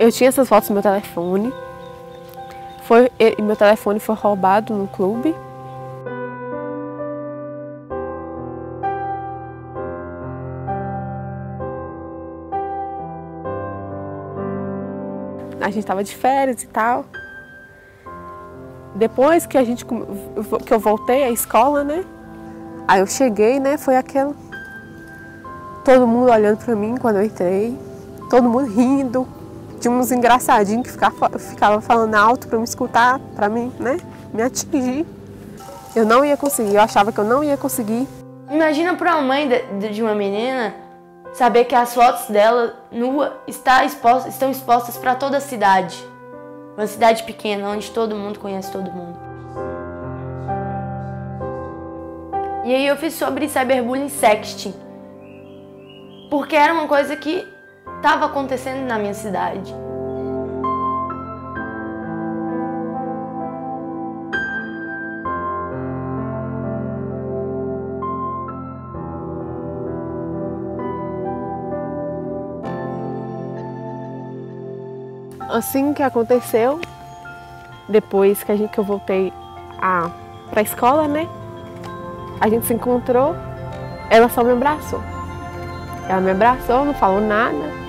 Eu tinha essas fotos no meu telefone. Foi, meu telefone foi roubado no clube. A gente estava de férias e tal. Depois que a gente que eu voltei à escola, né? Aí eu cheguei, né? Foi aquela todo mundo olhando para mim quando eu entrei, todo mundo rindo. Tinha uns engraçadinhos que ficava, ficava falando alto para me escutar, para mim, né? Me atingir. Eu não ia conseguir, eu achava que eu não ia conseguir. Imagina para uma mãe de, de uma menina saber que as fotos dela nua está exposta, estão expostas para toda a cidade. Uma cidade pequena onde todo mundo conhece todo mundo. E aí eu fiz sobre cyberbullying sexting. Porque era uma coisa que estava acontecendo na minha cidade. Assim que aconteceu, depois que, a gente, que eu voltei a escola, né? A gente se encontrou, ela só me abraçou. Ela me abraçou, não falou nada.